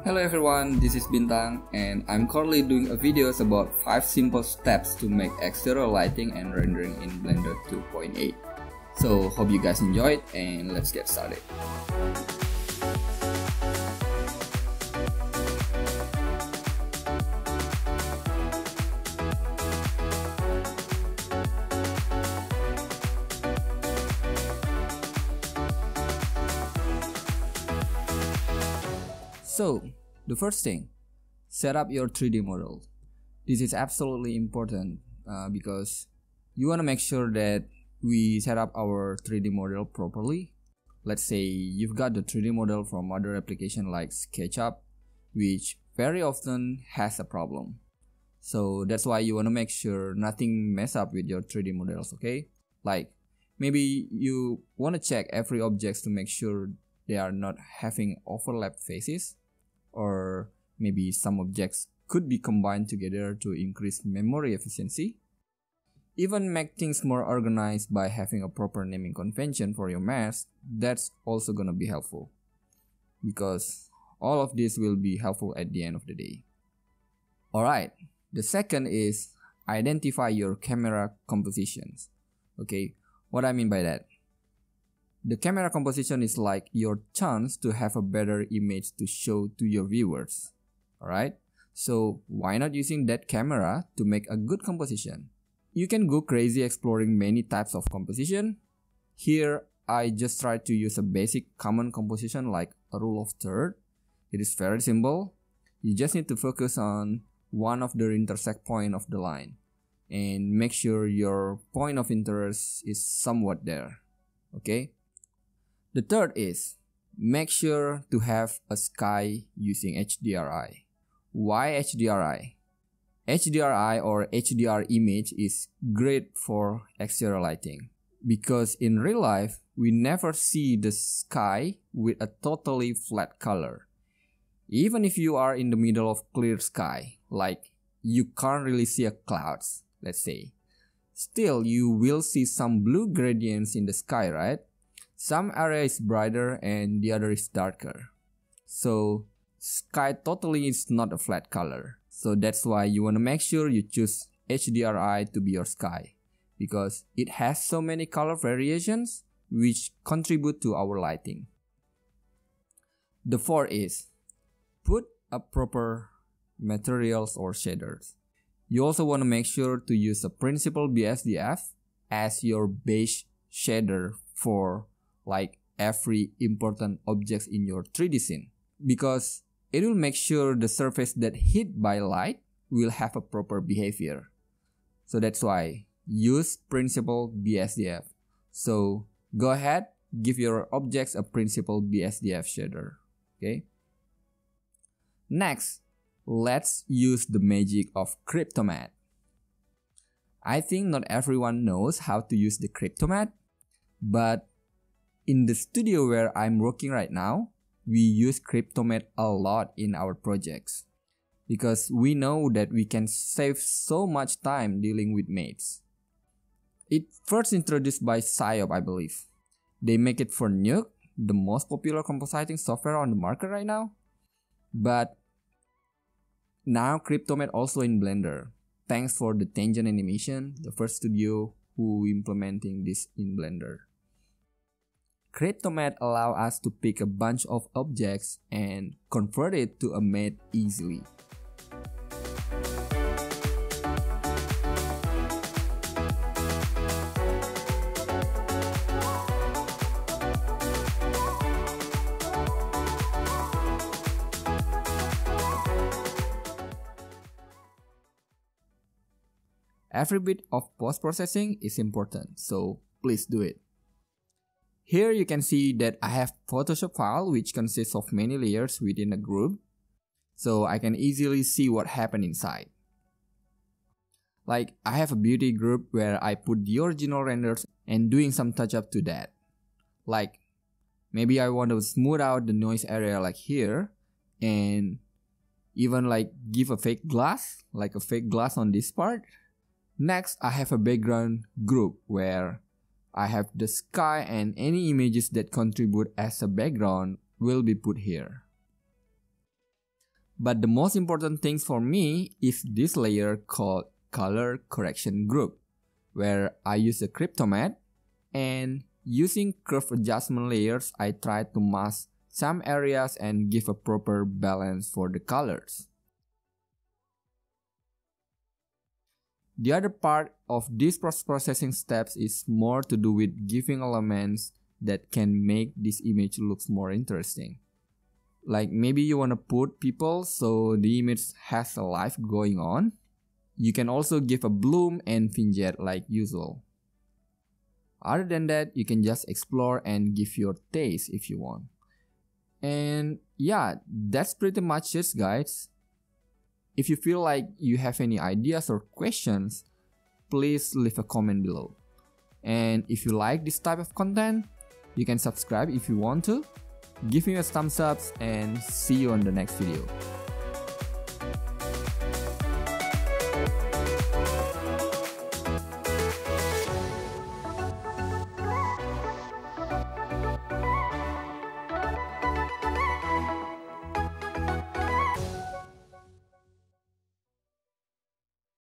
Hello everyone, this is Bintang and I'm currently doing a videos about 5 simple steps to make exterior lighting and rendering in Blender 2.8. So hope you guys enjoyed and let's get started. So, the first thing, set up your 3D model. This is absolutely important uh, because you want to make sure that we set up our 3D model properly. Let's say you've got the 3D model from other application like SketchUp, which very often has a problem. So that's why you want to make sure nothing mess up with your 3D models, okay? Like maybe you want to check every objects to make sure they are not having overlap faces or maybe some objects could be combined together to increase memory efficiency. Even make things more organized by having a proper naming convention for your mask, that's also gonna be helpful. Because all of this will be helpful at the end of the day. Alright, the second is identify your camera compositions. Okay, what I mean by that? The camera composition is like your chance to have a better image to show to your viewers. Alright? So why not using that camera to make a good composition? You can go crazy exploring many types of composition. Here, I just try to use a basic common composition like a rule of third. It is very simple. You just need to focus on one of the intersect point of the line and make sure your point of interest is somewhat there. Okay? The third is make sure to have a sky using HDRI. Why HDRI? HDRI or HDR image is great for exterior lighting because in real life we never see the sky with a totally flat color. Even if you are in the middle of clear sky, like you can't really see a clouds, let's say. Still, you will see some blue gradients in the sky, right? Some area is brighter and the other is darker. So sky totally is not a flat color. So that's why you want to make sure you choose HDRI to be your sky because it has so many color variations which contribute to our lighting. The fourth is put a proper materials or shaders. You also want to make sure to use a principal BSDF as your base shader for like every important objects in your 3D scene because it will make sure the surface that hit by light will have a proper behavior. So that's why use principle BSDF. So go ahead, give your objects a principle BSDF shader. Okay. Next, let's use the magic of Cryptomatte. I think not everyone knows how to use the Cryptomatte, but in the studio where I'm working right now, we use Cryptomatte a lot in our projects because we know that we can save so much time dealing with mates. It first introduced by Psyop, I believe. They make it for Nuke, the most popular compositing software on the market right now. But now Cryptomatte also in Blender. Thanks for the Tangent Animation, the first studio who implementing this in Blender. Cryptomatte allow us to pick a bunch of objects and convert it to a matte easily. Every bit of post-processing is important, so please do it. Here you can see that I have Photoshop file which consists of many layers within a group. So I can easily see what happened inside. Like I have a beauty group where I put the original renders and doing some touch up to that. Like maybe I want to smooth out the noise area like here and even like give a fake glass, like a fake glass on this part. Next, I have a background group where I have the sky and any images that contribute as a background will be put here. But the most important things for me is this layer called color correction group, where I use a Cryptomatte and using curve adjustment layers, I try to mask some areas and give a proper balance for the colors. The other part of these processing steps is more to do with giving elements that can make this image looks more interesting. Like maybe you want to put people so the image has a life going on. You can also give a bloom and vignette like usual. Other than that, you can just explore and give your taste if you want. And yeah, that's pretty much it guys. If you feel like you have any ideas or questions, please leave a comment below. And if you like this type of content, you can subscribe if you want to. Give me a thumbs up and see you on the next video.